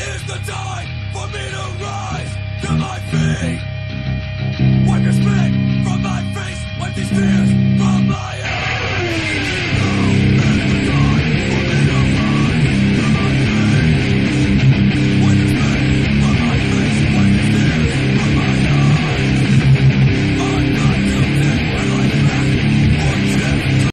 is the time for me to rise to my feet.